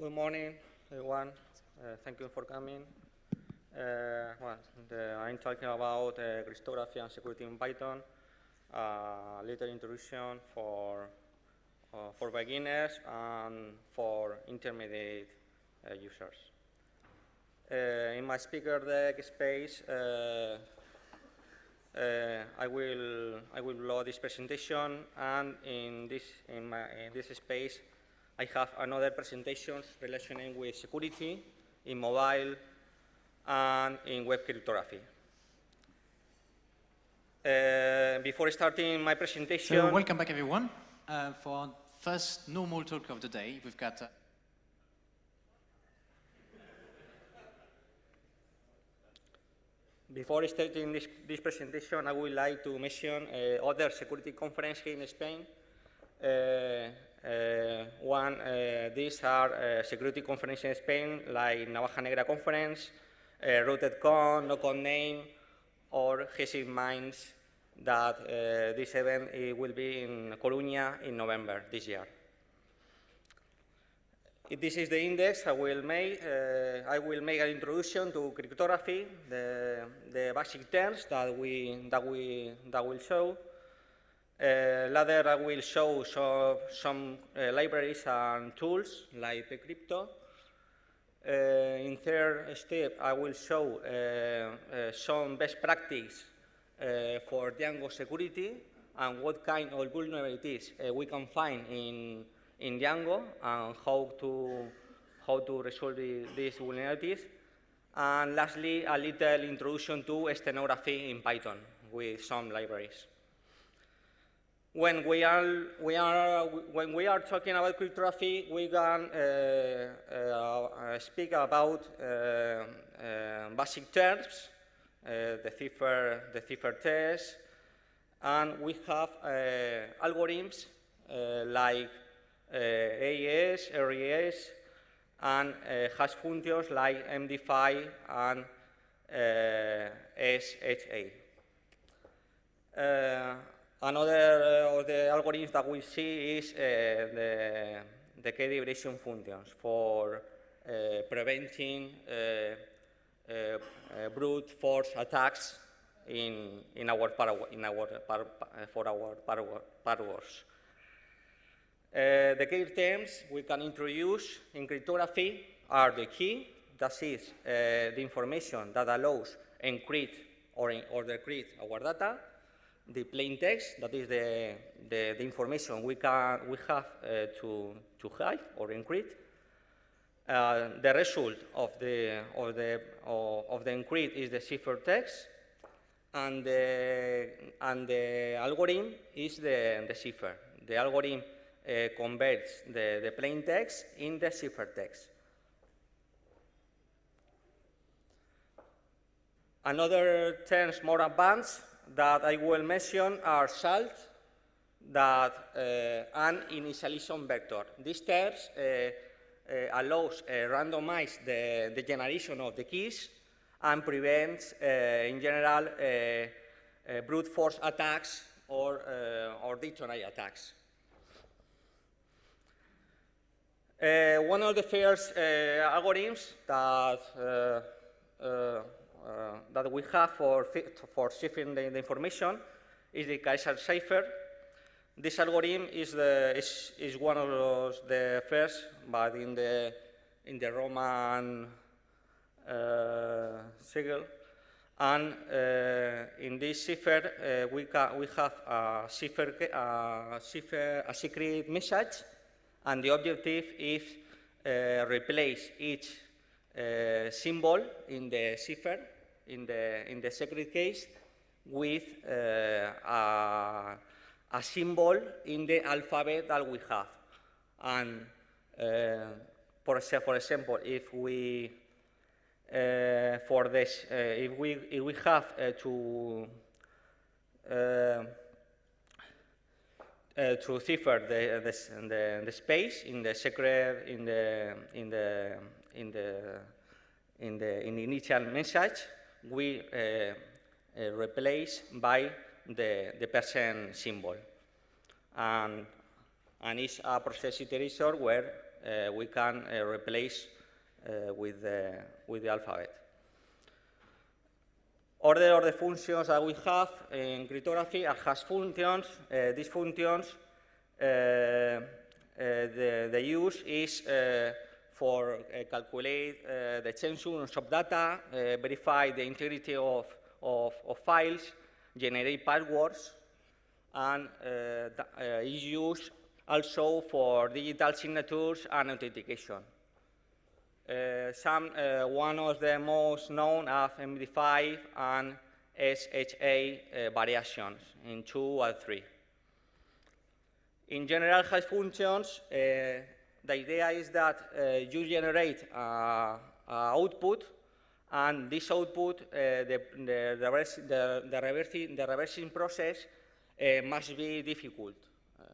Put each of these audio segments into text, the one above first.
Good morning, everyone. Uh, thank you for coming. Uh, well, the, I'm talking about uh, cryptography and security in Python. A little introduction for, uh, for beginners and for intermediate uh, users. Uh, in my speaker deck space, uh, uh, I will I will load this presentation, and in this in, my, in this space, I have another presentations relating with security in mobile and in web cryptography. Uh, before starting my presentation, So welcome back, everyone. Uh, for our first normal talk of the day, we've got uh, Before starting this, this presentation, I would like to mention uh, other security conference here in Spain. Uh, uh, one, uh, these are uh, security conferences in Spain, like Navaja Negra Conference, uh, RootedCon, No Code Name, or Hesic Minds, that uh, this event will be in Coruña in November this year. If This is the index I will make. Uh, I will make an introduction to cryptography, the, the basic terms that we that we that will show. Uh, later, I will show so, some uh, libraries and tools like PyCrypto. Uh, in third step, I will show some best practice for Django security and what kind of vulnerabilities we can find in, in Django and how to, how to resolve the, these vulnerabilities. And lastly, a little introduction to stenography in Python with some libraries. When we are, we are, when we are talking about cryptography, we can uh, uh, speak about uh, uh, basic terms, uh, the cipher, the cipher test, and we have uh, algorithms uh, like uh, AES, RES, and uh, hash functions like MD5 and uh, SHA. Another uh, of the algorithms that we see is uh, the, the calibration functions for uh, preventing uh, uh, brute force attacks in, in our, in our for our par- parwars. The key terms we can introduce in cryptography are the key, that is the information that allows encrypt or, or decrypt our data, the plain text, that is the, the, the information we, can, we have uh, to, to hide or encrypt, uh, the result of the, of, the, of, of the encrypt is the ciphertext, and the, and the algorithm is the, the cipher. The algorithm uh, converts the, the plain text in the cipher text. Another terms more advanced that I will mention are salt that, uh, and initialization vector. These terms uh, uh, allows uh, randomize the, the generation of the keys and prevents, in general, brute force attacks or, or dictionary attacks. Uh, one of the first uh, algorithms that, uh, uh, that we have for, for shifting the, the information is the Caesar cipher. This algorithm is, the, is, is one of those, the first, but in the, in the Roman uh, sigil. And uh, in this cipher, uh, we, we have a, cipher, a, cipher, a secret message, and the objective is uh, replace each uh, symbol in the cipher, in the, in the secret case, with uh, a, a symbol in the alphabet that we have. And uh, for, for example, if we uh, for this, uh, if we if we have uh, to uh, to cipher the, the, the, the space in the secret in the in the in the in the in the initial message, we uh, uh, replace by the the percent symbol, and and it's a process iterator where uh, we can uh, replace uh, with, the, with the alphabet. Order of the functions that we have in cryptography are hash functions. Uh, these functions, the, the use is for uh, calculate uh, the changes of data, uh, verify the integrity of, of, of files, generate passwords, and is used also for digital signatures and authentication. Uh, some, uh, one of the most known are MD5 and SHA uh, variations in two and three. In general hash functions, the idea is that uh, you generate a output, and this output, uh, the, the, reverse, the, the, reversing, the reversing process uh, must be difficult. Uh,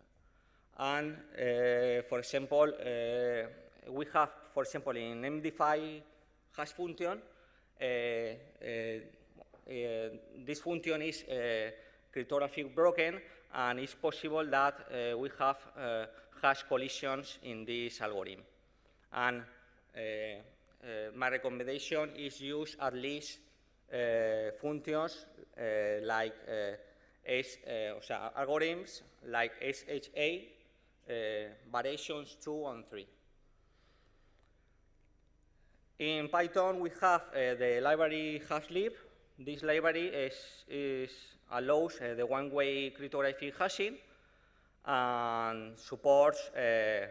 and, uh, for example, uh, we have, for example, in MD5 hash function, uh, uh, uh, this function is uh, cryptographic broken, and it's possible that uh, we have hash collisions in this algorithm. And uh, uh, my recommendation is use at least uh, functions like algorithms like SHA, variations 2 and 3. In Python, we have uh, the library hashlib. This library is, is allows uh, the one-way cryptographic hashing and supports the,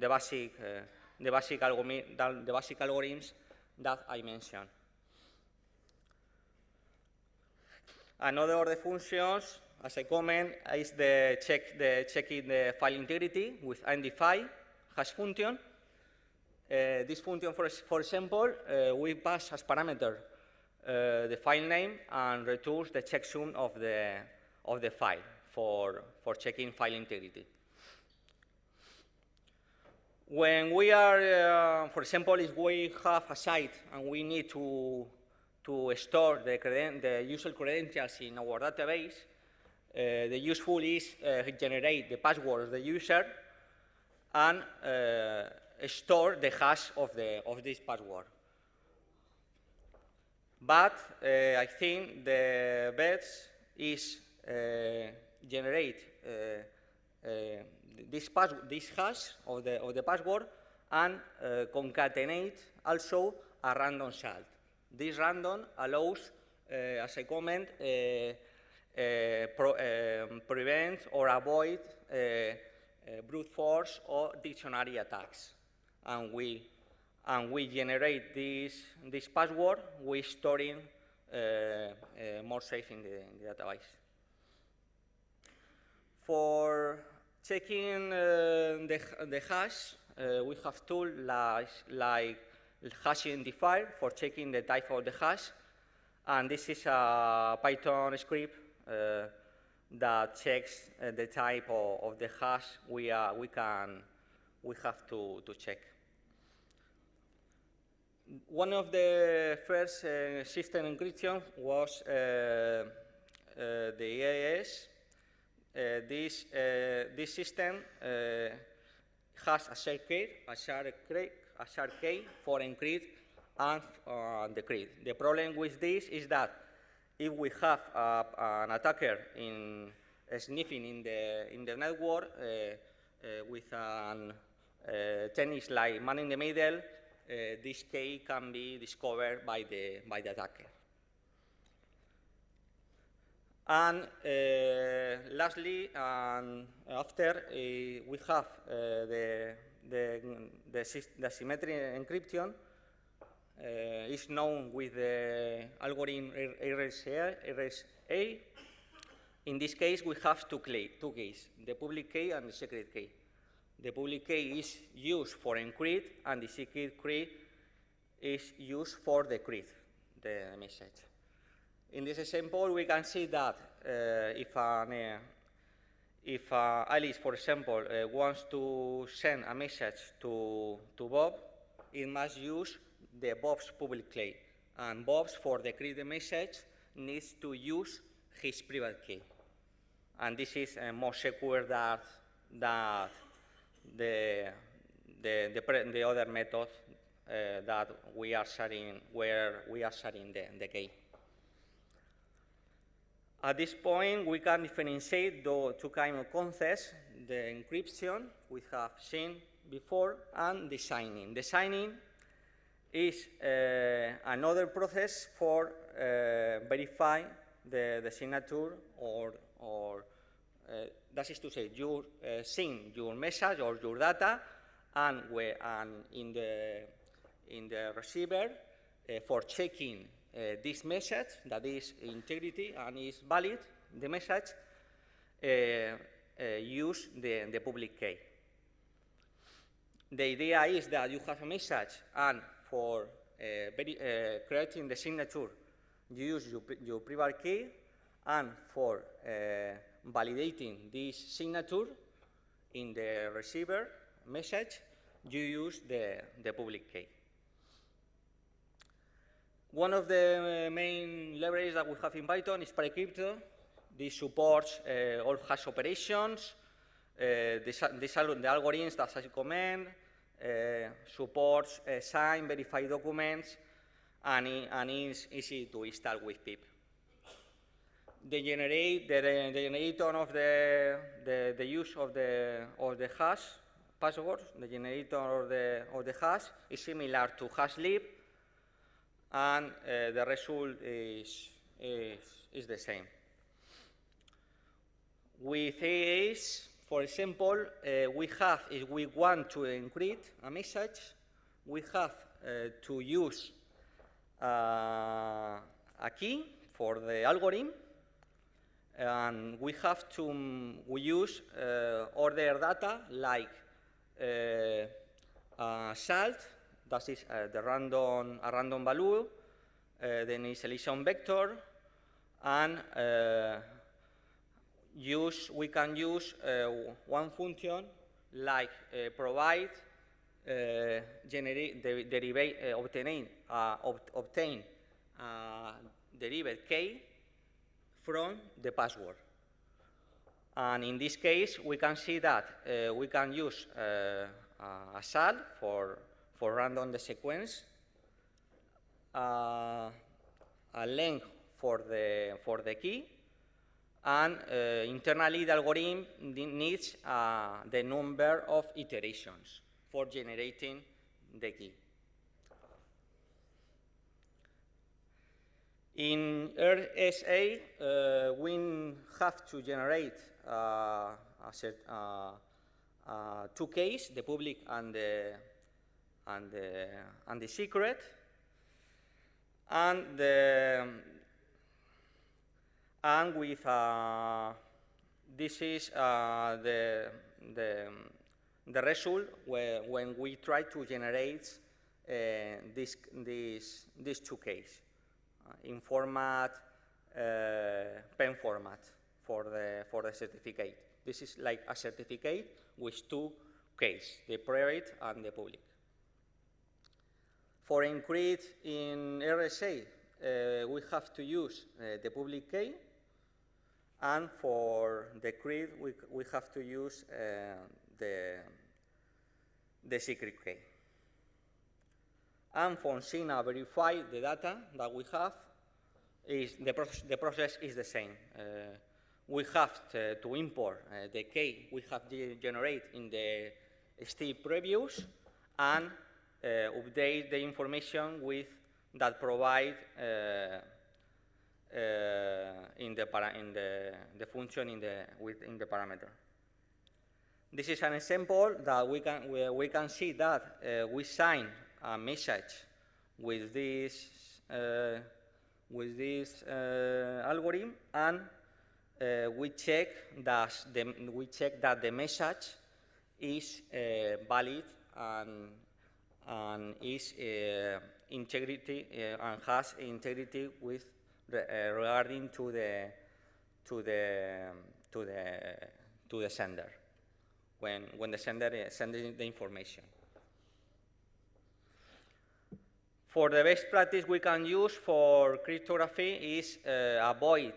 basic, uh, the, basic algorithm, the basic algorithms that I mentioned. Another of functions, as I comment, is the check checking the file integrity with MD5 hash function. Uh, this function, for, for example, uh, we pass as parameter the file name and returns the checksum of the, of the file for, for checking file integrity. When we are, uh, for example, if we have a site and we need to, to store the, the user credentials in our database, uh, the useful is uh, generate the password of the user and uh, store the hash of, the, of this password. But uh, I think the best is uh, generate uh, uh, this, this hash of the, of the password and uh, concatenate also a random salt. This random allows, as I comment, prevent or avoid brute force or dictionary attacks. And we, and we generate this, this password, we storing uh, uh, more safe in the, in the database. For checking uh, the, the hash, uh, we have tools like, like hash identifier for checking the type of the hash. And this is a Python script uh, that checks uh, the type of, of the hash we, are, we, can, we have to, to check. One of the first uh, system encryption was uh, uh, the EAS. Uh, this, uh, this system uh, has a shard key, a shard key, a shard key for encrypt and uh, decrypt. The problem with this is that if we have an attacker in sniffing in the in the network with an tennis like man in the middle, this key can be discovered by the by the attacker. And uh, lastly, and after, uh, we have uh, the, the, the, the symmetric encryption. Uh, is known with the algorithm RSA. RSA. In this case, we have two, key, two keys, the public key and the secret key. The public key is used for encrypt, and the secret key is used for decrypt the message. In this example, we can see that uh, if, an, uh, if uh, Alice, for example, uh, wants to send a message to, to Bob, it must use the Bob's public key. And Bob's, for the message, needs to use his private key. And this is uh, more secure that, that the, the, the, the other method uh, that we are sharing, where we are sharing the, the key. At this point, we can differentiate the two kind of concepts, the encryption we have seen before and the signing. The signing is uh, another process for uh, verify the, the signature or, or uh, that is to say, you uh, send your message or your data and, and in, the, in the receiver uh, for checking uh, this message that is integrity and is valid, the message, uh, uh, use the, the public key. The idea is that you have a message and for uh, veri- uh, creating the signature, you use your, your private key and for validating this signature in the receiver message, you use the, the public key. One of the uh, main libraries that we have in Python is PyCrypto. This supports uh, all hash operations, uh, this, this, the algorithms that I recommend, uh, supports uh, verified documents, and, and is easy to install with pip. The, generate, the, the generator of the, the, the use of the, of the hash passwords, the generator of the, of the hash is similar to hashlib, and uh, the result is, is, is the same. With AES, for example, uh, we have, if we want to encrypt a message, we have uh, to use uh, a key for the algorithm, and we have to mm, we use uh, order data like uh, salt, uh, the random a random value, uh, the initialization vector, and uh, use we can use one function like provide uh, generate the derivative uh, obtain uh, obt- obtain uh, k from the password. And in this case, we can see that we can use a SAL for, for random the sequence, uh, a length for the, for the key, and uh, internally the algorithm needs uh, the number of iterations for generating the key. In RSA, uh, we have to generate uh, a cert, uh, uh, two keys, the public and the, and the, and the secret. And, the, and with, uh, this is uh, the, the, the result where, when we try to generate uh, this, this, these two keys uh, in format, uh, PEM format for the, for the certificate. This is like a certificate with two keys, the private and the public. For encrypt in RSA, uh, we have to use uh, the public key, and for the we, we have to use uh, the, the secret key. And for Sina verify the data that we have, is the, proce- the process is the same. Uh, we have to, to import uh, the key we have generated in the ST previews and update the information with that provide uh, uh, in the para in the, the function in the within the parameter. This is an example that we can where we can see that uh, we sign a message with this uh, with this uh, algorithm and uh, we check that the, we check that the message is uh, valid and and is uh, integrity uh, and has integrity with uh, regarding to the to the to the to the sender when when the sender sending the information. For the best practice we can use for cryptography is uh, avoid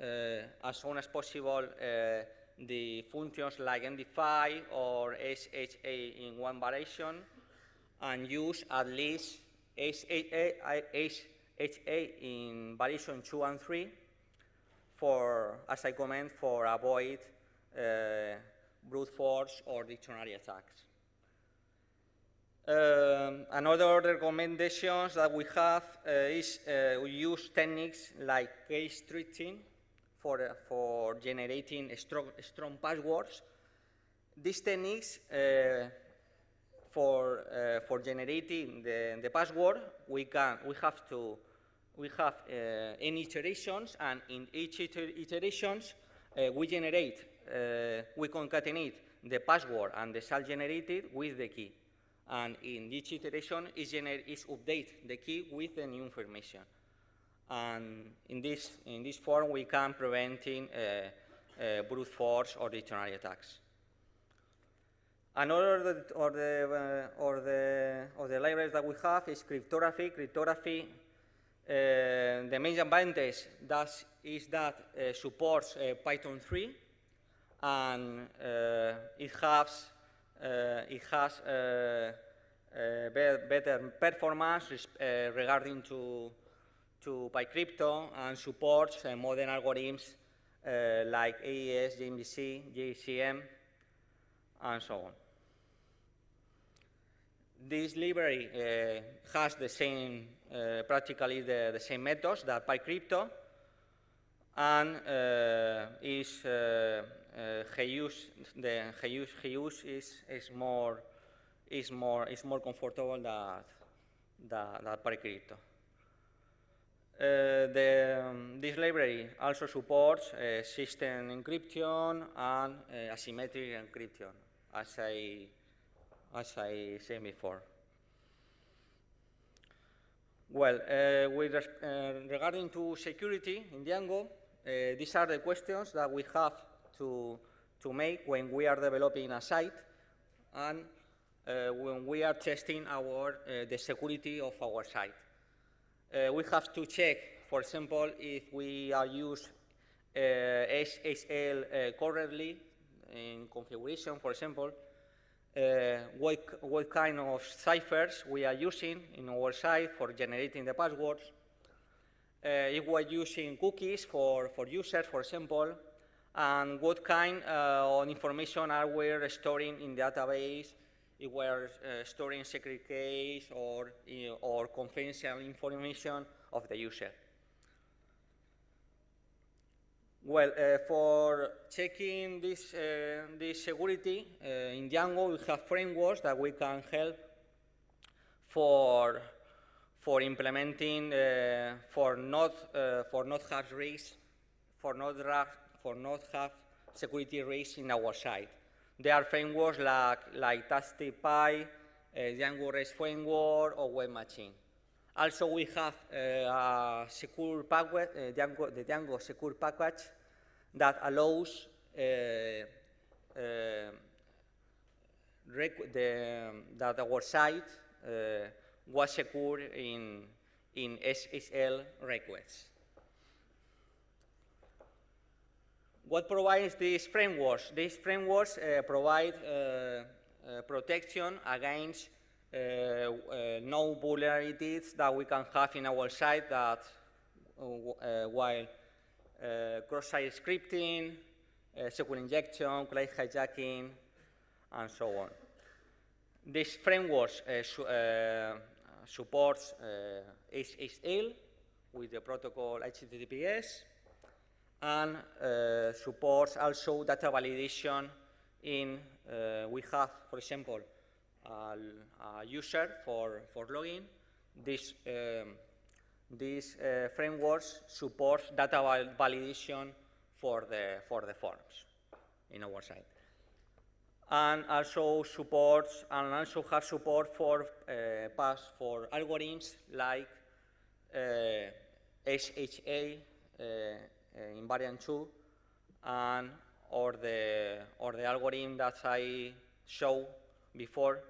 uh, as soon as possible uh, the functions like MD5 or SHA in one variation and use at least SHA in variation 2 and 3 for, as I comment, for avoid uh, brute force or dictionary attacks. Um, another recommendations that we have uh, is uh, we use techniques like case stretching for, uh, for generating strong, strong passwords. These techniques uh, for, uh, for generating the, the password, we, can, we have to we have uh, n iterations, and in each iter iterations, uh, we generate, uh, we concatenate the password and the salt generated with the key. And in each iteration, is, is update the key with the new information. And in this, in this form, we can preventing uh, uh, brute force or dictionary attacks. Another of the, uh, or the, or the libraries that we have is cryptography. Cryptography uh, the main advantage that is that uh, supports uh, Python 3 and it has it has be better performance regarding to to PyCrypto and supports modern algorithms like AES, JMBC, JCM, and so on. This library uh, has the same, uh, practically the, the, same methods that PyCrypto, and uh, is uh, Heus, the Heus, Heus is, is more is more is more comfortable than, than PyCrypto. Uh, the, um, this library also supports uh, system encryption and uh, asymmetric encryption, as I as I said before. Well, uh, with uh, regarding to security in Django, uh, these are the questions that we have to, to make when we are developing a site and uh, when we are testing our, uh, the security of our site. Uh, we have to check, for example, if we are use SSL correctly in configuration, for example, what, what kind of ciphers we are using in our site for generating the passwords. Uh, if we're using cookies for, for users, for example, and what kind uh, of information are we storing in the database, if we're uh, storing secret keys or, or confidential information of the user. Well, uh, for checking this, uh, this security, uh, in Django we have frameworks that we can help for, for implementing, uh, for not, uh, for not have risks, for not, for not have security risks in our site. There are frameworks like, like Tastypie, uh, Django REST framework, or Web Machine. Also, we have uh, a secure package, uh, Django, the Django secure package that allows uh, the, that our site uh, was secure in, in SSL requests. What provides these frameworks? These frameworks uh, provide uh, protection against Uh, no vulnerabilities that we can have in our site that uh, uh while uh, cross-site scripting, SQL injection, client hijacking, and so on. This framework su supports SSL with the protocol HTTPS and uh, supports also data validation in, uh, we have, for example, user for, for login. This, um, this uh, frameworks supports data val validation for the, for the forms in our site. And also supports, and also has support for uh, pass for algorithms like uh, SHA uh, in variant 2 and or the, or the algorithm that I showed before uh,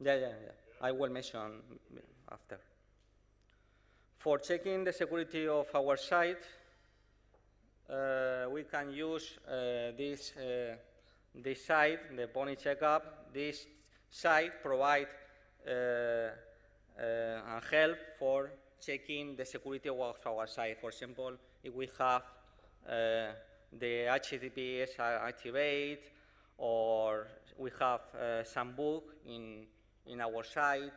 yeah, yeah, yeah. I will mention after. For checking the security of our site, uh, we can use uh, this, uh, this site, the Pony Checkup. This site provide uh, uh, help for checking the security of our site. For example, if we have uh, the HTTPS activate, or we have some bug in, in our site,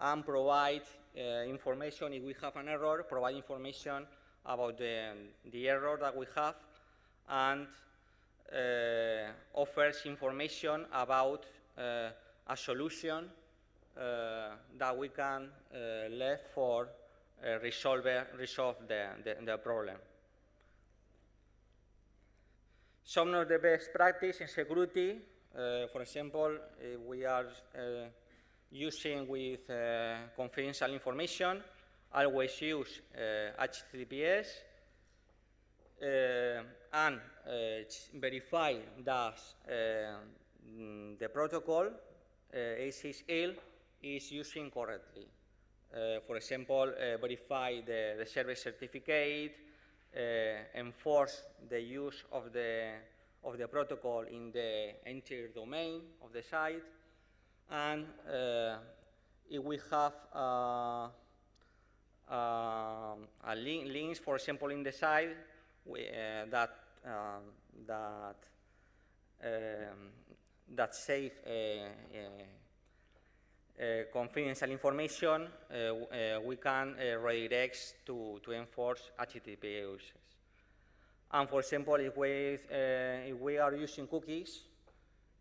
and provide uh, information if we have an error, provide information about the, the error that we have, and uh, offers information about uh, a solution uh, that we can uh, left for uh, resolve, resolve the, the, the problem. Some of the best practice in security, uh, for example, we are using with uh, confidential information, always use uh, HTTPS uh, and uh, verify that uh, the protocol uh, is using correctly. Uh, for example, uh, verify the, the service certificate, uh, enforce the use of the, of the protocol in the entire domain of the site, and uh, if we have uh, um, a link, links, for example, in the site we, uh, that um, that um, that save uh, confidential information, uh, uh, we can redirect to, to enforce HTTP uses. And for example, if we, if we are using cookies,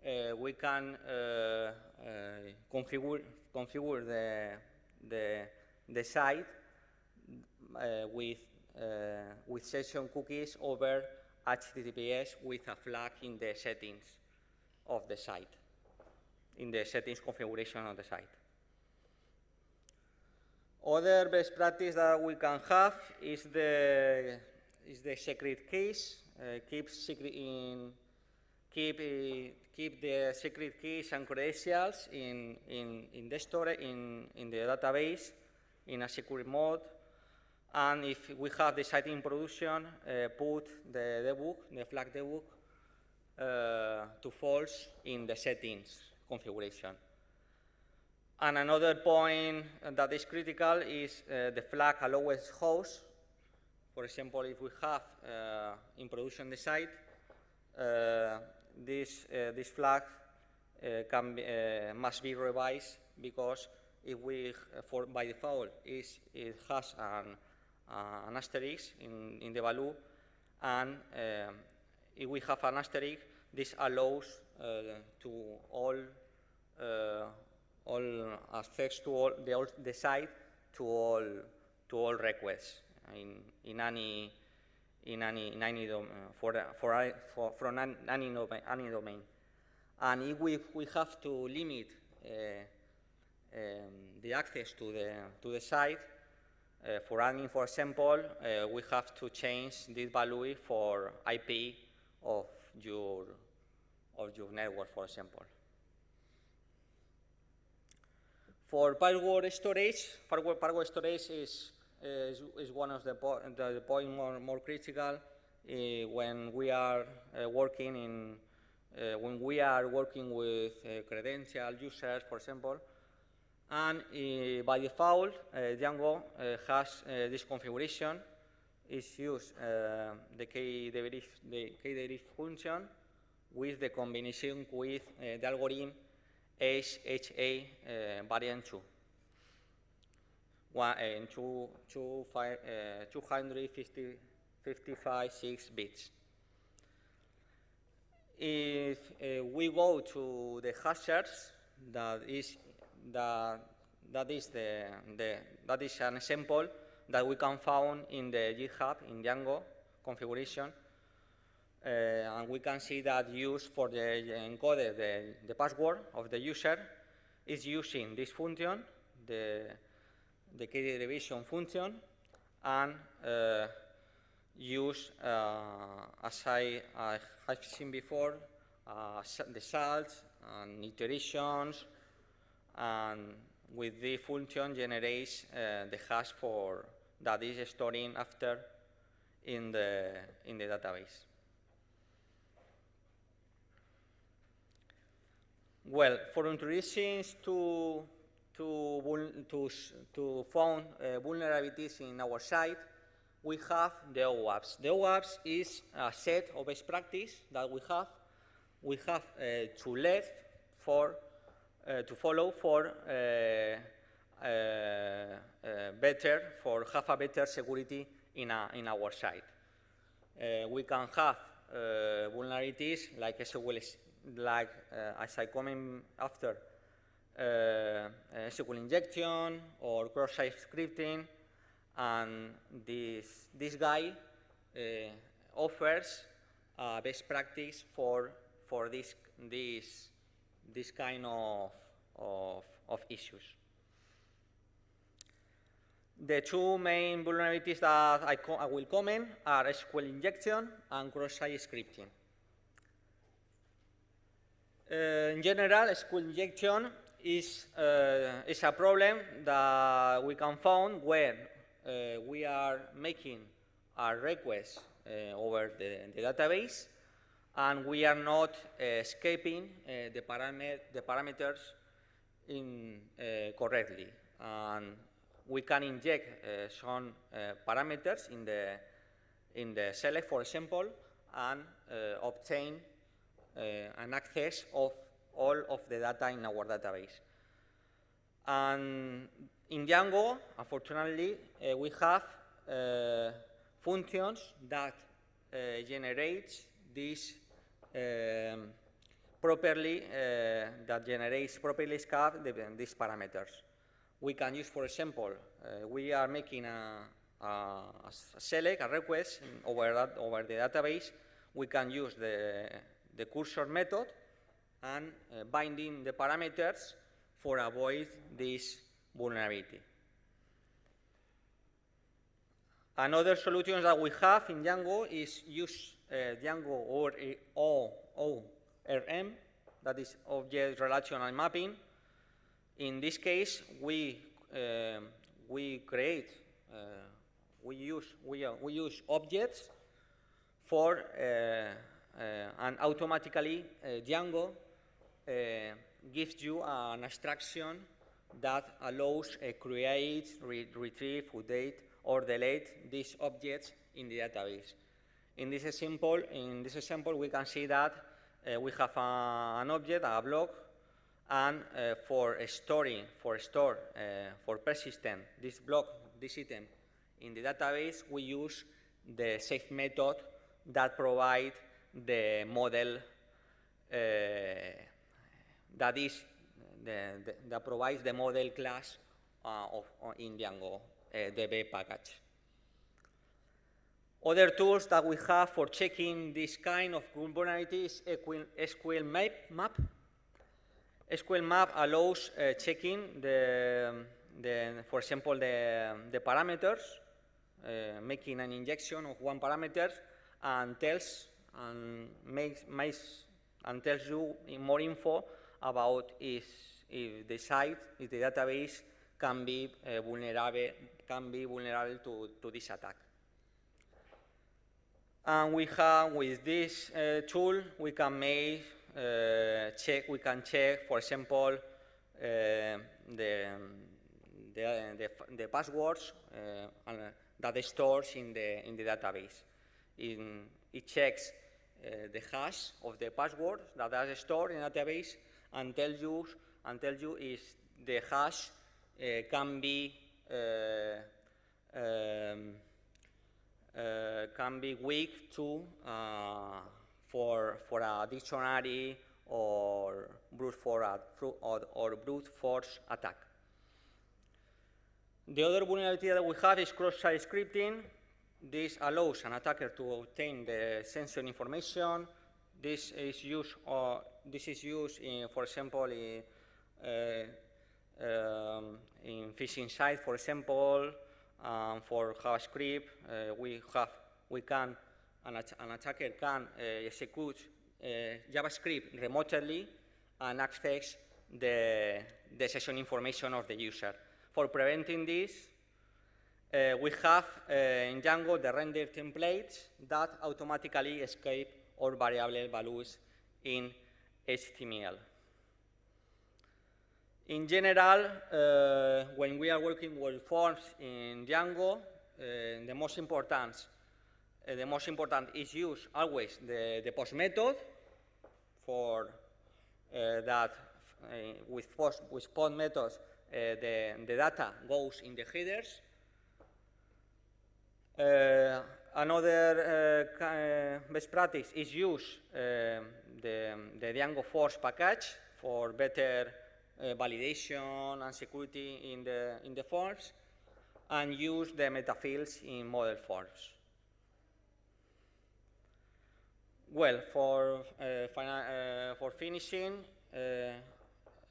uh, we can uh, uh, configure, configure the, the, the site uh, with, with session cookies over HTTPS with a flag in the settings of the site, in the settings configuration of the site. Other best practice that we can have is the, is the secret keys. Uh, keep secret in, keep, keep the secret keys and credentials in, in, in the store, in, in the database in a secure mode. And if we have the site in production, uh, put the debug, the flag debug, uh, to false in the settings configuration. And another point that is critical is uh, the flag allows host. For example, if we have uh, in production the site, uh, this, uh, this flag uh, can be, uh, must be revised because if we, for by default, is, it has an, an asterisk in, in the value, and um, if we have an asterisk, this allows to all all access to all the, all the site to all to all requests in in any in any in any uh, for for for from an- any domain, any domain. And if we we have to limit uh, um, the access to the to the site, uh, for admin, for example, uh, we have to change this value for IP of your of your network, for example. For password storage, password, password storage is, is, is one of the, po the, point more, more critical uh, when we are uh, working in uh, when we are working with credential users, for example. And by default, Django has this configuration. It's use uh, the kderif the kderif function with the combination with the algorithm SHA variant 2. One, uh, two, two, five, uh, 250, 55, 6 bits. If uh, we go to the hashers, that is that that is the, the that is an example that we can found in the GitHub in Django configuration, uh, and we can see that use for the encoded the, the password of the user is using this function, the the key derivation function, and uh, use, uh, as I, I have seen before, uh, the salts and iterations, and with the function generates uh, the hash for that is storing after in the in the database. Well, for introducing to to vul- to found uh, vulnerabilities in our site, we have the OWASP. The OWASP is a set of best practice that we have. We have uh, to let for uh, to follow for uh, uh, uh, better for have a better security in a, in our site. We can have vulnerabilities like SQL, like as I comment after, SQL injection or cross-site scripting, and this this guy uh, offers best practice for for this this this kind of of, of issues. The two main vulnerabilities that I, I will comment are SQL injection and cross-site scripting. Uh, in general, SQL injection is, uh, is a problem that we can find when uh, we are making a request uh, over the, the database and we are not uh, escaping uh, the, paramet the parameters in, uh, correctly. And we can inject some parameters in the, in the select, for example, and obtain an access of all of the data in our database. And in Django, unfortunately, uh, we have uh, functions that uh, generates this um, properly, uh, that generates properly the, these parameters. We can use, for example, uh, we are making a, a, a select, a request over, that, over the database. We can use the, the cursor method and uh, binding the parameters for avoid this vulnerability. Another solution that we have in Django is use uh, Django or ORM, that is Object Relational Mapping. In this case, we um, we create, uh, we use we, uh, we use objects for uh, uh, and automatically uh, Django uh, gives you an abstraction that allows uh, create, re retrieve, update, or delete these objects in the database. In this example, in this example, we can see that uh, we have a, an object, a block, and uh, for storing, for store, uh, for persistent this block, this item in the database, we use the safe method that provide the model uh, that is the, the- that provides the model class uh, of uh, in Django uh, DB package. Other tools that we have for checking this kind of vulnerability is sqlmap, map. sqlmap allows uh, checking the, the, for example, the, the parameters, uh, making an injection of one parameter and tells and makes, makes and tells you more info about if, if the site, if the database can be uh, vulnerable, can be vulnerable to, to this attack. And we have, with this uh, tool, we can make, uh, check, we can check, for example, the, the, the, the passwords that it stores in the, in the database. In, it checks the hash of the password that are stored in the database and tells you, and tells you if the hash uh, can be uh, um, uh, can be weak to uh, for for a dictionary or brute for a, or, or brute force attack. The other vulnerability that we have is cross-site scripting. This allows an attacker to obtain the sensitive information. This is used, uh, this is used in, for example, in, uh, um, in phishing site, for example, um, for JavaScript, uh, we have, we can, an, an attacker can uh, execute JavaScript remotely and access the, the session information of the user. For preventing this, uh, we have uh, in Django the render templates that automatically escape all variable values in HTML. In general, uh, when we are working with forms in Django, uh, the most important, uh, the most important is use always the, the post method for uh, that uh, with post with post methods uh, the, the data goes in the headers. Uh, another uh, uh, best practice is use um, the, the Django Force package for better uh, validation and security in the, in the forms, and use the metafields in model forms. Well, for, uh, uh, for finishing, uh,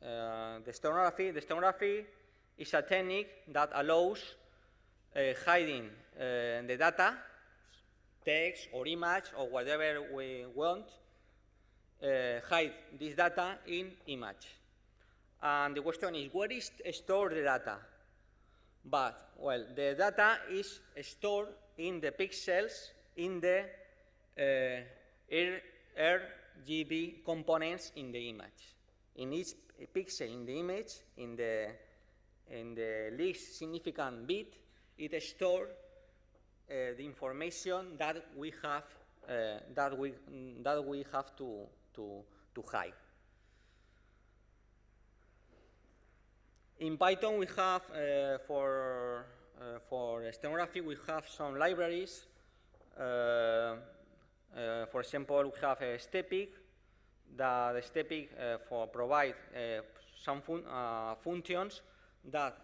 uh, the stenography, the steganography is a technique that allows uh, hiding uh, the data, text or image or whatever we want, uh, hide this data in image. And the question is, where is stored the data? But, well, the data is stored in the pixels in the uh, RGB components in the image. In each pixel in the image, in the, in the least significant bit, it is stores uh, the information that we have, uh, that we, that we have to, to, to hide. In Python, we have uh, for uh, for steganography, we have some libraries. Uh, uh, for example, we have a Stepic. That the Stepic uh, for provide uh, some fun uh, functions that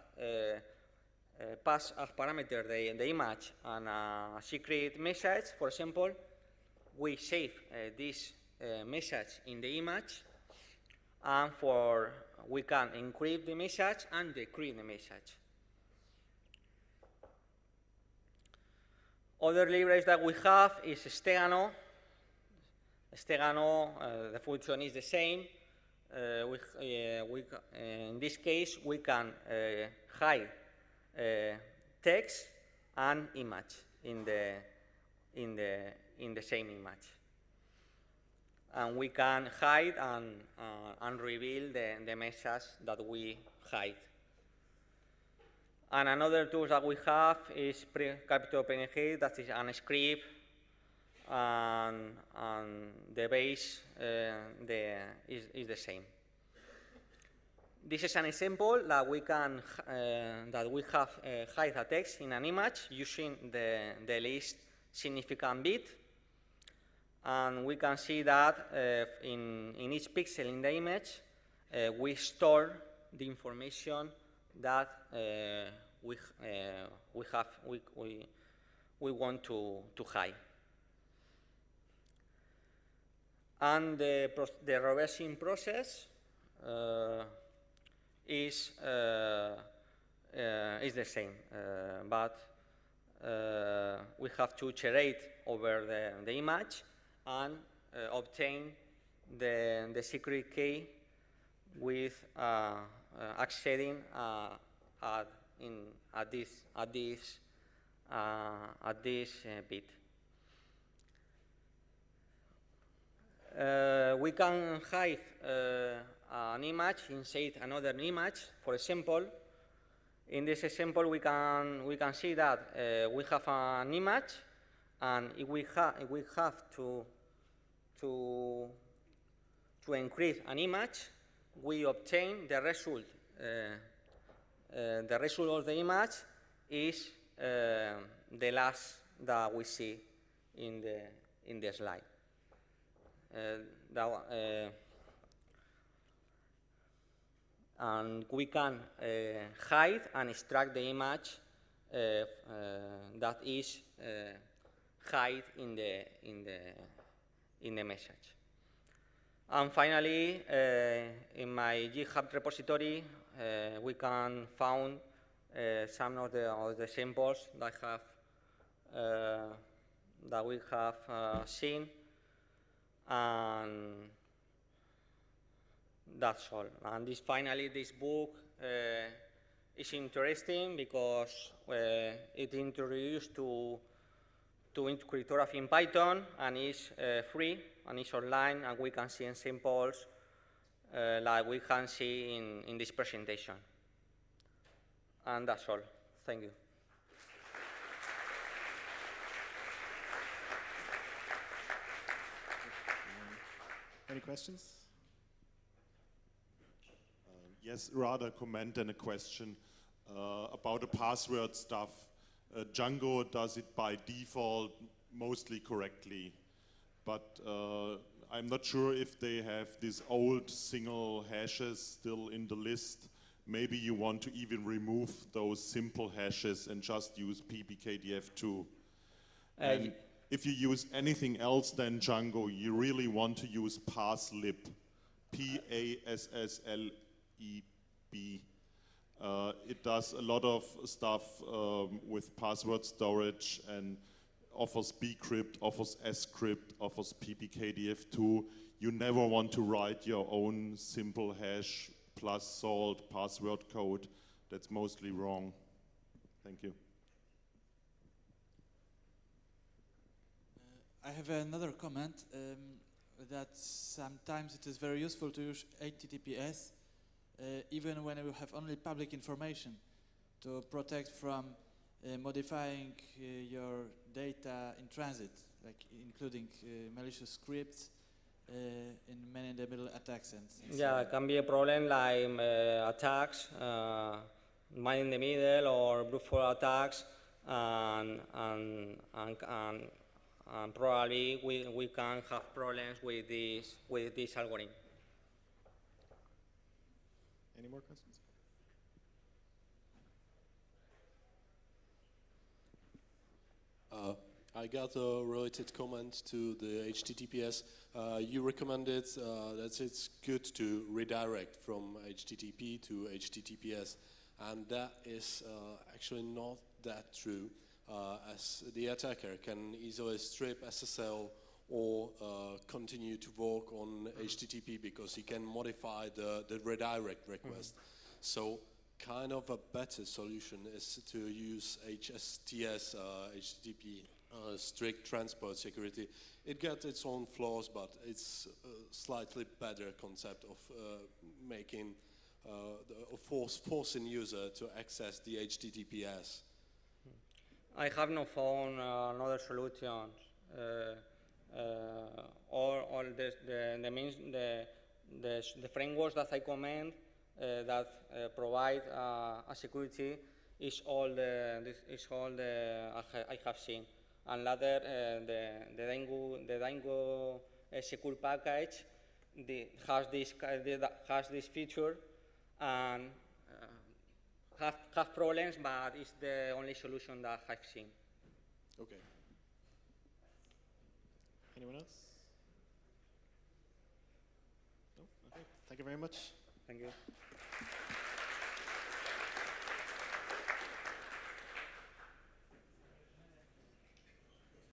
uh, uh, pass as parameter the, the image and a secret message. For example, we save uh, this uh, message in the image, and for we can encrypt the message and decrypt the message. Other libraries that we have is Stegano. Stegano, uh, the function is the same. Uh, we, uh, we, uh, in this case, we can uh, hide uh, text and image in the, in, the, in the same image and we can hide and, uh, and reveal the, the message that we hide. And another tool that we have is Capital PNG, that is an script, and, and the base uh, the, is, is the same. This is an example that we can uh, that we have uh, hide a text in an image using the, the least significant bit and we can see that uh, in, in each pixel in the image, uh, we store the information that uh, we, uh, we have, we, we, we want to, to hide. And the, the reversing process uh, is, uh, uh, is the same, uh, but we have to iterate over the, the image and obtain the, the secret key with accessing at, in, at this, at this, at this bit. Uh, we can hide uh, an image inside another image. For example, in this example, we can, we can see that uh, we have an image, and if we, ha if we have to, to, to encrypt an image, we obtain the result. Uh, uh, the result of the image is uh, the last that we see in the, in the slide. Uh, that, uh, and we can uh, hide and extract the image uh, uh, that is hide in the, in, the, in the message. And finally, uh, in my GitHub repository, uh, we can find uh, some of the, of the samples that have that we have seen. and that's all. And this finally, this book uh, is interesting because uh, it introduced to to cryptography in Python and is uh, free and is online and we can see examples uh, like we can see in, in this presentation. And that's all. Thank you. Any questions? Yes, rather a comment than a question uh, about the password stuff. Uh, Django does it by default mostly correctly, but uh, I'm not sure if they have these old single hashes still in the list. Maybe you want to even remove those simple hashes and just use PBKDF2. Uh, And if you use anything else than Django, you really want to use passlib, P-A-S-S-L-E-B. Uh, it does a lot of stuff um, with password storage and offers bcrypt, offers scrypt, offers PBKDF2. You never want to write your own simple hash plus salt password code. That's mostly wrong. Thank you. I have another comment um, that sometimes it is very useful to use HTTPS uh, even when you have only public information to protect from uh, modifying uh, your data in transit, like including uh, malicious scripts uh, in man-in-the-middle attacks and, Yeah, it can be a problem like uh, attacks, uh, man in the middle or brute force attacks, and, and, and, and, and probably we, we can have problems with this, with this algorithm. Any more questions? Uh, I got a related comment to the HTTPS. Uh, you recommended uh, that it's good to redirect from HTTP to HTTPS, and that is uh, actually not that true, uh, as the attacker can easily strip SSL or uh, continue to work on HTTP because he can modify the, the redirect request. So kind of a better solution is to use HSTS, uh, HTTP, uh, strict transport security. It gets its own flaws, but it's a slightly better concept of uh, making, uh, the, force, forcing user to access the HTTPS. I have not found uh, another solution. Uh, uh, all, the, the, the, means, the, the, the frameworks that I comment uh, that uh, provide uh, a security is all the this is all the I have seen. And later uh, the the Django the Django uh, secure package the, has this the, has this feature and uh, have have problems, but it's the only solution that I've seen. Okay. Anyone else? No? Okay. Thank you very much. Thank you.